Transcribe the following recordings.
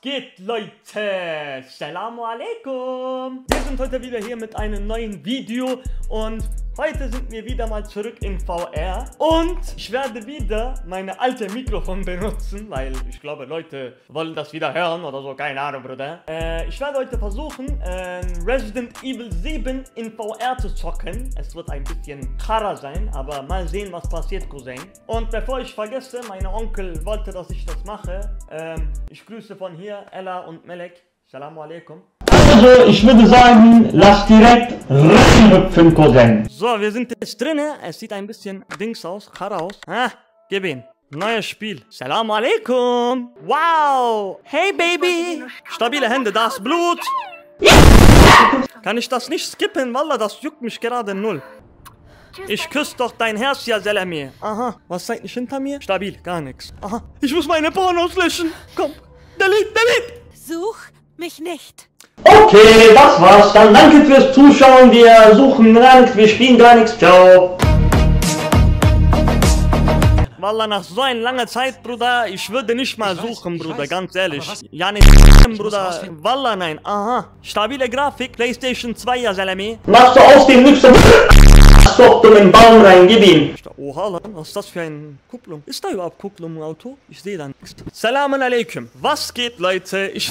geht, Leute? Salamu alaikum. Wir sind heute wieder hier mit einem neuen Video und heute sind wir wieder mal zurück in VR und ich werde wieder meine alte Mikrofon benutzen, weil ich glaube, Leute wollen das wieder hören oder so, keine Ahnung, Bruder. Äh, ich werde heute versuchen, äh, Resident Evil 7 in VR zu zocken. Es wird ein bisschen karrer sein, aber mal sehen, was passiert, Cousin. Und bevor ich vergesse, mein Onkel wollte, dass ich das mache. Ähm, ich grüße von hier Ella und Melek. Salamu alaikum. Also, ich würde sagen, lass direkt reinhüpfen, Cousin. So, wir sind jetzt drinne. Es sieht ein bisschen Dings aus, karrer aus. Ah, gib ihn. Neues Spiel. Salamu alaikum. Wow. Hey, Baby. Stabile Hände, da ist Blut. Kann ich das nicht skippen? Wallah, das juckt mich gerade null. Ich küsse doch dein Herz, ja Selami. Aha, was seid nicht hinter mir? Stabil, gar nichts. Aha, ich muss meine Pornos löschen. Komm, delete, delete. Such mich nicht. Okay, das war's. Dann danke fürs Zuschauen. Wir suchen gar nichts, wir spielen gar nichts. Ciao. Wallah, nach so einer langen Zeit, Bruder, ich würde nicht mal suchen, Bruder, ganz ehrlich. Ja, nicht, Bruder. Wallah, nein. Aha. Stabile Grafik, Playstation 2, ja Selami. Machst du aus dem Nüchse doch dummen Baum rein, gib ihm. Oha, Lan, was ist das für eine Kupplung? Ist da überhaupt Kupplung im Auto? Ich sehe da nichts. Salam alaikum. Was geht, Leute? Ich...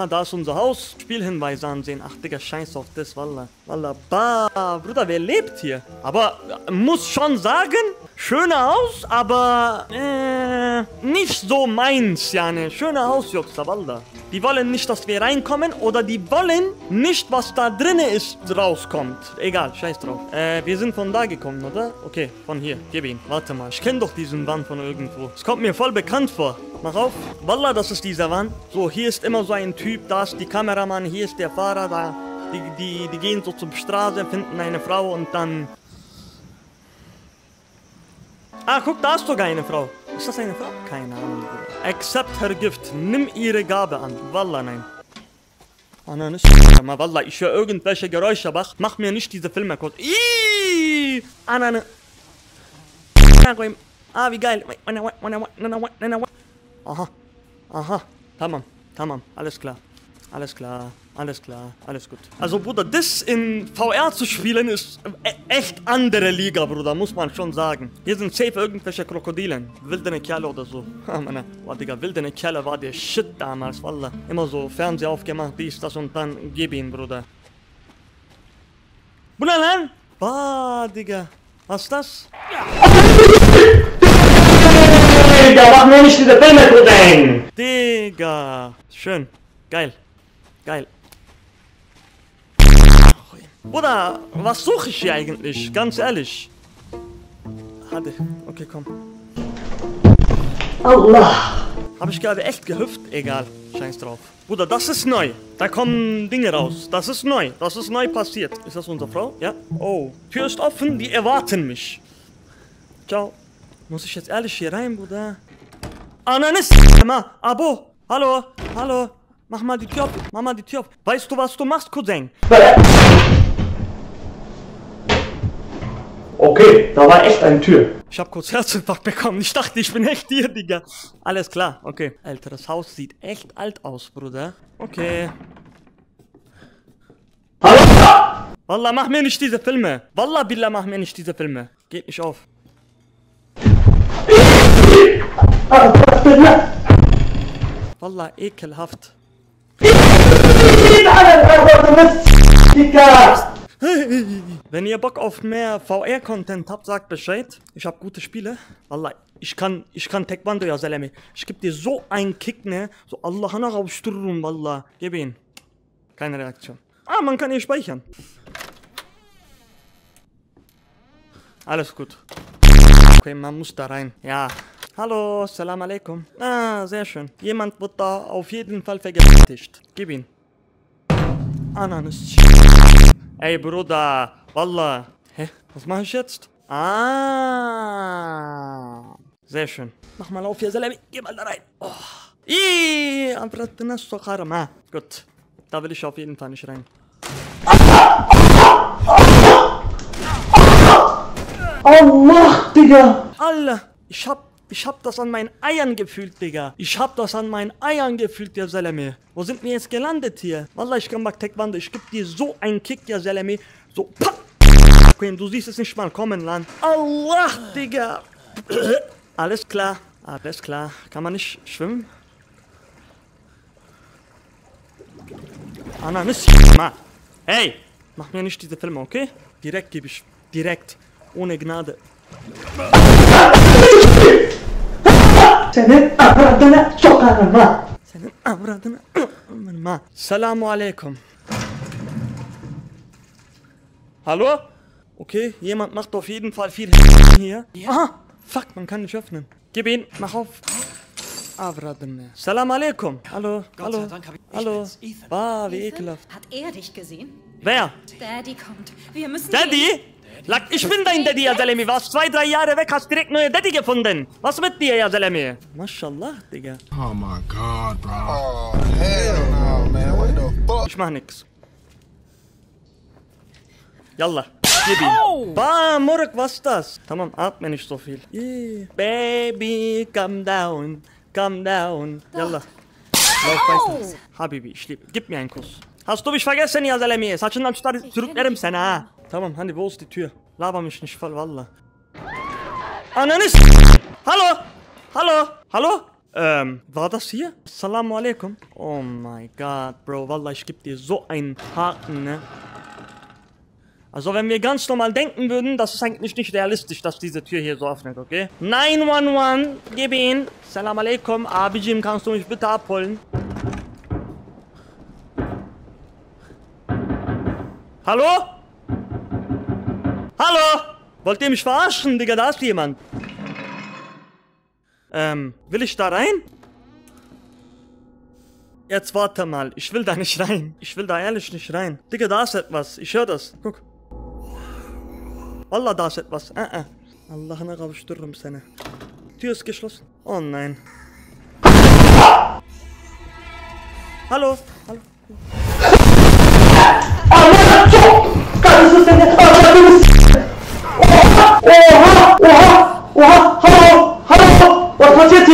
Aha, da ist unser Haus. Spielhinweise ansehen. Ach, Digga, scheiß auf das, Wallah. Wallah, bah. Bruder, wer lebt hier? Aber, äh, muss schon sagen, schöner Haus, aber, äh, nicht so meins, Jane. Schöner Haus, Joksa, Wallah. Die wollen nicht, dass wir reinkommen oder die wollen nicht, was da drinnen ist, rauskommt. Egal, scheiß drauf. Äh, wir sind von da gekommen, oder? Okay, von hier. Gib ihn. Warte mal, ich kenne doch diesen Wand von irgendwo. Es kommt mir voll bekannt vor. Mach auf. Wallah, das ist dieser Wand. So, hier ist immer so ein Typ, da ist die Kameramann, hier ist der Fahrer, da. Die, die, die gehen so zur Straße, finden eine Frau und dann... Ah, guck, da ist sogar eine Frau. Ist das eine Frau? Keine Ahnung. Accept her Gift. Nimm ihre Gabe an. Wallah, nein. Nein, ist mal Wallah, ich höre irgendwelche Geräusche, aber mach mir nicht diese Filme kurz. Iiii! Ah, nein. Ah, wie geil. Aha. Aha. Tamam. Tamam. Alles klar. Alles klar. Alles klar. Alles gut. Also, Bruder, das in VR zu spielen ist e echt andere Liga, Bruder. Muss man schon sagen. Hier sind safe irgendwelche Krokodilen. Wildene Kerle oder so. Ha, meine. Boah, Digga, wildene Kerle war der Shit damals, Wallah. Immer so Fernseher aufgemacht, dies, das und dann gib ihn, Bruder. Bruder, nein! Bah, Digga. Was ist das? Digga, mach mir nicht diese Filme, Cousin. Digga. Schön. Geil. Geil. Bruder, was suche ich hier eigentlich? Ganz ehrlich. Hatte. Okay, komm. Allah. Habe ich gerade echt gehüpft? Egal. Scheiß drauf. Bruder, das ist neu. Da kommen Dinge raus. Das ist neu. Das ist neu passiert. Ist das unsere Frau? Ja? Oh. Tür ist offen. Die erwarten mich. Ciao. Muss ich jetzt ehrlich hier rein, Bruder? Ah, nein, ist... Emma, Abo. Hallo. Hallo. Mach mal die Tür auf. Mach mal die Tür auf. Weißt du, was du machst, Cousin? Okay, da war echt eine Tür. Ich hab kurz Herzinfarkt bekommen. Ich dachte, ich bin echt hier, Digga. Alles klar, okay. Alter, das Haus sieht echt alt aus, Bruder. Okay. Hallo? Wallah, mach mir nicht diese Filme. Wallah, Billah, mach mir nicht diese Filme. Geht nicht auf. Wallah, ekelhaft. Wenn ihr Bock auf mehr VR-Content habt, sagt Bescheid. Ich hab gute Spiele. Wallah, ich kann, ich kann Taekwondo, ja Salami. Ich geb dir so einen Kick, ne? So Allah hana rausturrum, Wallah. Gib ihn. Keine Reaktion. Ah, man kann hier speichern. Alles gut. Okay, man muss da rein. Ja. Hallo, Salam alaikum. Ah, sehr schön. Jemand wird da auf jeden Fall vergewaltigt. Gib ihn. Ananas. Ey, Bruder. Wallah. Hä? Was mache ich jetzt? Ah. Sehr schön. Mach mal auf hier, Salami. Geh mal da rein. Oh. Ih, Abratnas Sokarma. Gut. Da will ich auf jeden Fall nicht rein. Allah, Digga. Allah. Ich hab Ich hab das an meinen Eiern gefühlt, Digga. Ich hab das an meinen Eiern gefühlt, ja Selemi. Wo sind wir jetzt gelandet hier? Wallah, ich kann back Taekwondo. Ich geb dir so einen Kick, ja Selemi. So, pa! Okay, du siehst es nicht mal kommen, Land. Allah, Digga. Alles klar. Alles klar. Kann man nicht schwimmen? Nicht mal. Hey, mach mir nicht diese Filme, okay? Direkt gebe ich. Direkt. Ohne Gnade. Senin avradına sokarım ha. Senin avradını amanım ha. Selamu aleyküm. Hallo? Okay, jemand macht auf jeden Fall viel hier. Aha, fuck, man kann nicht öffnen. Gib ihn, mach auf. Avradını. Selamu aleyküm. Hallo, hallo, sei Dank hab ich- ich hallo. Ethan. Bah, wie Ethan, ekelhaft. Hat er dich gesehen? Wer? Daddy kommt. Wir müssen gehen. Lack, ich bin dein Daddy, ya Salemi. Warst zwei, drei Jahre weg, hast direkt neue Daddy gefunden. Was mit dir, ya Salemi? Mashallah, Digga. Oh my god, bro. Oh, hell no, man. What the fuck? Ich mach nix. Yallah. Gib ihn. Bam, Murk, was das? Tamam, atme nicht so viel. Yeah. Baby, come down. Come down. Yallah. Lauf weiter. Habibi, ich liebe. Gib mir einen Kuss. Hast du mich vergessen, ya Salemi? Saçından tutar sürüklerim seni ha. Tamam, wo ist die Tür? Laber mich nicht voll, wallah. Ananı Hallo? Hallo? Hallo? Ähm, war das hier? Assalamu alaikum. Oh my god, Bro, wallah, ich geb dir so einen Haken, ne? Also wenn wir ganz normal denken würden, das ist eigentlich nicht realistisch, dass diese Tür hier so öffnet, okay? 911, gib ihn. Salam alaikum, Abijim, kannst du mich bitte abholen? Hallo? Hallo? Wollt ihr mich verarschen, Digga? Da ist jemand. Ähm, will ich da rein? Jetzt warte mal, ich will da nicht rein. Ich will da ehrlich nicht rein. Digga, da ist etwas. Ich höre das. Guck. Wallah, da ist etwas. Äh, äh. Allah'ına kavuştururum seni. Tür ist geschlossen. Oh nein. Hallo? Hallo? Oha, hallo, hallo, was passiert 哇，hello hello，我头姐姐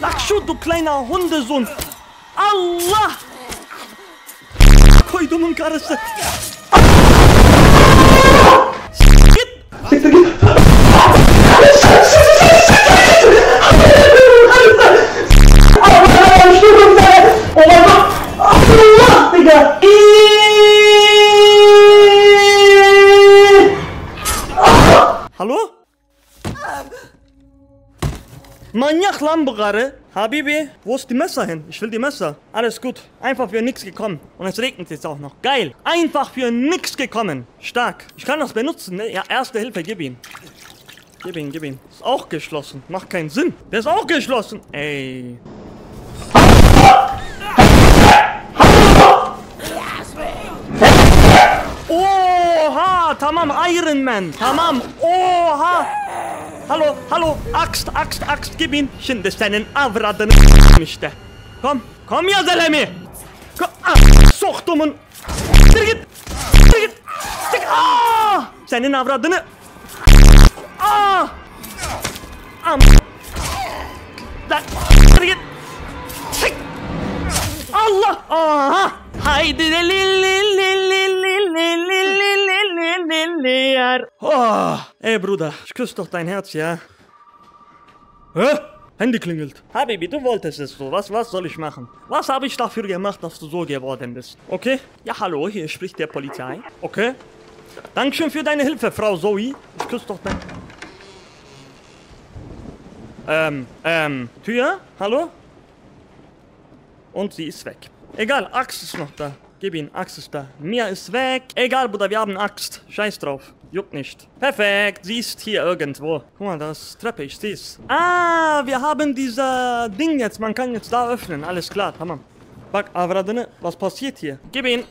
，hello，Lach schon, du kleiner Hundesohn! Allah! Koy dumun karısı! Manyak lan bu karı. Habibi, wo ist die Messer hin? Ich will die Messer. Alles gut. Einfach für nix gekommen. Und es regnet jetzt auch noch. Geil. Einfach für nix gekommen. Stark. Ich kann das benutzen, ne? Ja, erste Hilfe, gib ihn. Gib ihn, gib ihn. Ist auch geschlossen. Macht keinen Sinn. Der ist auch geschlossen. Ey. Oha, tamam Iron Man. Tamam. Oha. Hallo, hallo, Axt, Axt, Axt, gib ihn. Şimdi senin avradını işte. Komm, komm ya Selemi. Komm, ah, soktumun. Dur git. Dur git. Çık, aa! Senin avradını. Aa! Am. Lan, dur git. Çık. Allah! Aha! Haydi li li li li li li li li li li li li li yar. Oh, ey Bruder, ich küsse doch dein Herz, ja? Hä? Handy klingelt. Habibi, du wolltest es so. Was, was soll ich machen? Was habe ich dafür gemacht, dass du so geworden bist? Okay? Ja, hallo, hier spricht der Polizei. Okay? Dankeschön für deine Hilfe, Frau Zoe. Ich küsse doch dein... Ähm, ähm, Tür? Hallo? Und sie ist weg. Egal, Axt ist noch da. Gib ihn, Axt ist da. Mia ist weg. Egal, Bruder, wir haben Axt. Scheiß drauf. Juckt nicht. Perfekt, sie ist hier irgendwo. Guck mal, da ist Treppe, ich seh's. Ah, wir haben dieser Ding jetzt. Man kann jetzt da öffnen. Alles klar, tamam. Bak, Avradını, was passiert hier? Gib ihn.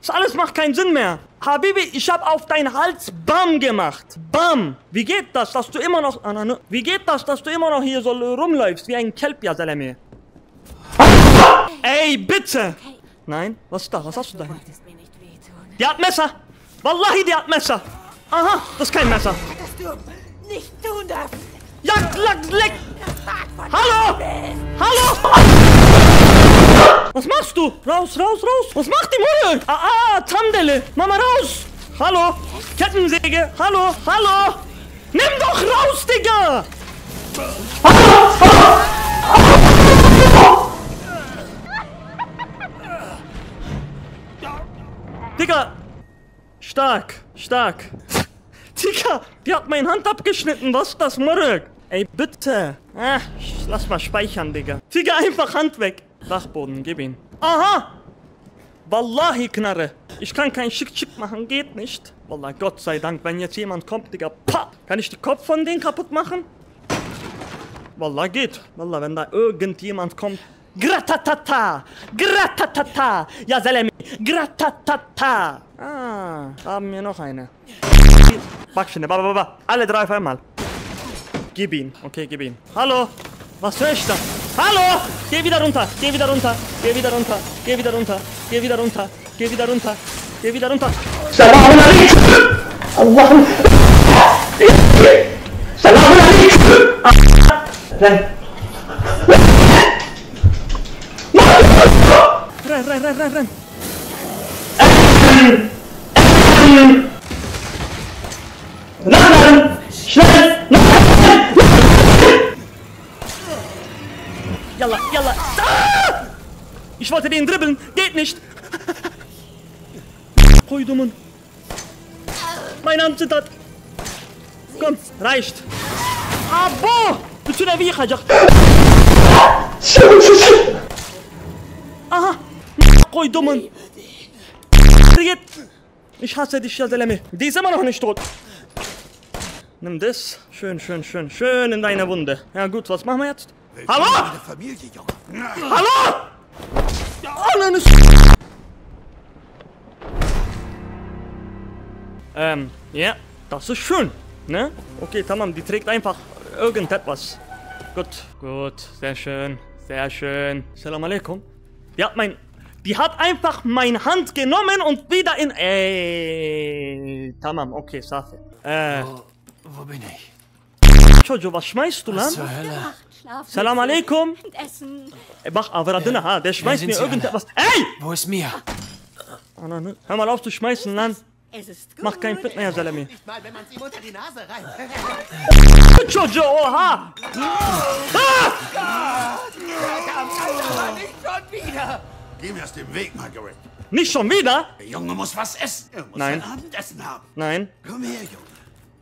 Das alles macht keinen Sinn mehr. Habibi, ich hab auf deinen Hals BAM gemacht. BAM. Wie geht das, dass du immer noch... Ah, ne. Wie geht das, dass du immer noch hier so rumläufst wie ein Kelp, ja Salami? Ey, bitte! Nein, was ist da? Was hast du da? Die hat Messer! Wallahi, die hat Messer! Aha, das ist kein Messer. Dass du nicht tun darfst. Ja, leck, leck! Hallo! Hallo! Was machst du? Raus, raus, raus! Was macht die Mutter? Ah, ah, Tandele! Mama, raus! Hallo! Kettensäge! Hallo! Hallo! Nimm doch raus, Digga! Digga! Stark, stark. Digga, die hat meine Hand abgeschnitten. Was ist das, Murek? Ey, bitte. Sch- lass mal speichern, Digga. Digga, einfach Hand weg. Dachboden, gib ihn. Aha! Wallahi, Knarre. Ich kann kein Schick-Schick machen, geht nicht. Wallah, Gott sei Dank, wenn jetzt jemand kommt, Digga, pa! Kann ich den Kopf von denen kaputt machen? Wallah, geht. Wallah, wenn da irgendjemand kommt. Gratatata! Gratatata! Ja, Salami! Gratatata! Ah, haben wir noch eine. Backsteine, ba, ba, ba. Alle drei auf einmal. Gib ihn. Okay, gib ihn. Hallo? Was höre ich da? Hallo? Geh wieder runter. Geh wieder runter. Geh wieder runter. Geh wieder runter. Geh wieder runter. Geh wieder runter. Geh wieder runter. Salamun alaikum! Allahum... Salamun alaikum! Renn! Renn, renn, renn, renn, Yalla, yalla. Ah! Ich wollte den dribbeln. Geht nicht. Koydumun. Mein Hand zittert. Komm, reicht. Abo! Bütün evi yıkacak. Aha! Koydumun! Git! Ich hasse dich, Yazelemi. Die ist immer noch nicht tot. Nimm das. Schön, schön, schön, schön in deine Wunde. Ja gut, was machen wir jetzt? Hallo? Familie. Hallo? Oh nein, es... Ähm, ja, das ist schön, ne? Okay, tamam, die trägt einfach irgendetwas. Gut, gut, sehr schön, sehr schön. Salam alaikum. Hat mein... Die hat einfach meine Hand genommen und wieder in... Ey, tamam, okay, Sache. Äh, Wo bin ich? Jojo, was schmeißt du, Lan? Zur Hölle. Schlaf. Salam alaikum. Und essen. Ey, Mach Avradina, ha, der schmeißt mir irgendetwas... Ey! Wo ist Mia? Ah, nein, nein. Hör mal auf zu schmeißen, Lan. Es ist gut. Mach keinen Fitner, Herr Salami. Mal, wenn man sie unter die Nase reibt. Jojo, oha! Nicht schon wieder. Geh mir aus dem Weg, Margaret. Nicht schon wieder? Der Junge muss was essen. Er muss Nein. ein Abendessen haben. Nein, Komm her, Junge.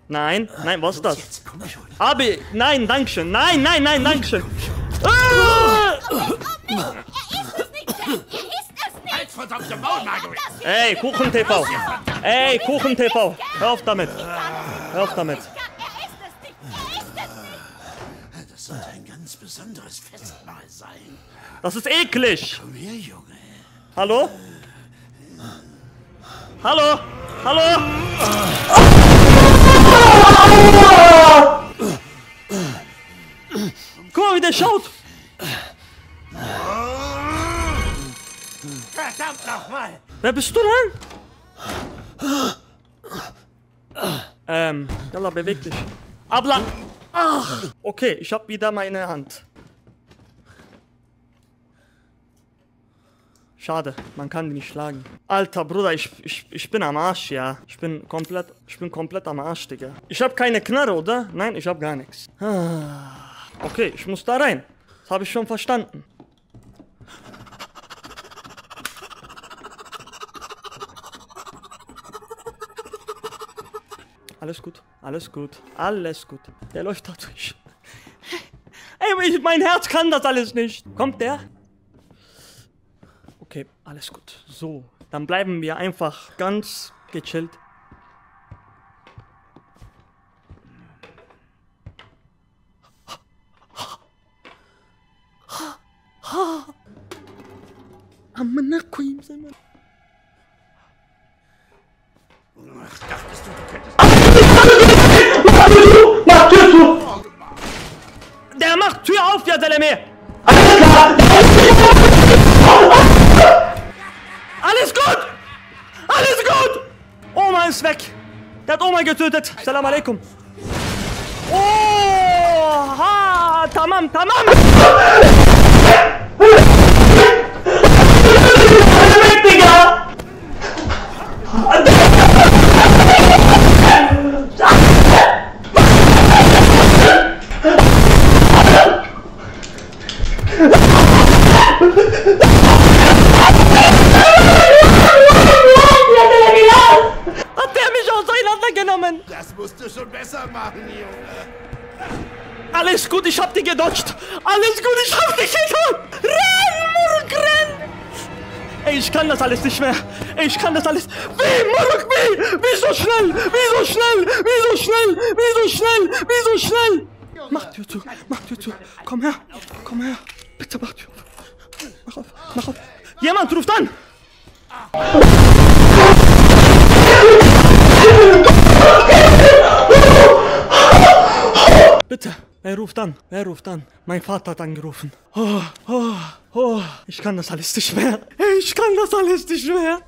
nein, nein, was ist das? Jetzt komm schon. Abi, nein, dankeschön. Nein, nein, nein, dankeschön. Ah! Halt verdammte Maul, Margaret. Ey, Kuchen TV. Ey, Kuchen TV. Hör auf damit. Hör auf damit. Das sollte ein ganz besonderes Festmahl sein. Das ist eklig. Komm her, Junge. Hallo? Hallo? Hallo? Guck mal, wie der schaut. Verdammt nochmal. Wer bist du denn? Ähm, Yalla, beweg dich. Abla! Ach! Okay, ich hab wieder meine Hand. Schade, man kann die nicht schlagen. Alter Bruder, ich, ich, ich bin am Arsch, ja. Ich bin komplett, ich bin komplett am Arsch, Digga. Ich hab keine Knarre, oder? Nein, ich hab gar nichts. Ah, Okay, ich muss da rein. Das habe ich schon verstanden. Alles gut, alles gut, alles gut. Der läuft da durch. Ey, mein Herz kann das alles nicht. Kommt der? Okay, alles gut. So, dann bleiben wir einfach ganz gechillt. Amına koyayım seni. Kıpırdat elemi. Alles gut! Alles gut! Oma ist weg. Der hat Oma getötet. Selam aleyküm. Oha! Tamam tamam. Alles gut, ich hab dich gedodged. Alles gut, ich hab dich gedodged. Renn, Muruk, renn. Ey, ich kann das alles nicht mehr. Ey, ich kann das alles. Wie, Muruk, wie? Wie so schnell? Wie so schnell? Wie so schnell? Wie so schnell? Wie so schnell? Mach Tür zu. Mach Tür zu. Komm her. Komm her. Bitte mach Tür auf. Mach auf. Mach auf. Jemand ruft an. Bitte. Wer ruft an? Wer ruft an? Mein Vater hat angerufen. Oh, oh, oh. Ich kann das alles nicht mehr. Ich kann das alles nicht mehr.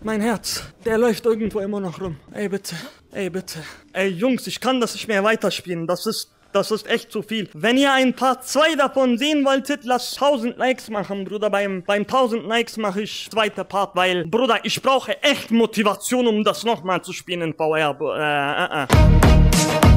Mein Herz, der läuft irgendwo immer noch rum. Ey, bitte. Ey, bitte. Ey, Jungs, ich kann das nicht mehr weiterspielen. Das ist, das ist echt zu viel. Wenn ihr ein Part 2 davon sehen wolltet, lasst 1000 Likes machen, Bruder. Beim, beim 1000 Likes mache ich zweiter Part, weil, Bruder, ich brauche echt Motivation, um das nochmal zu spielen in VR. Äh, äh, äh.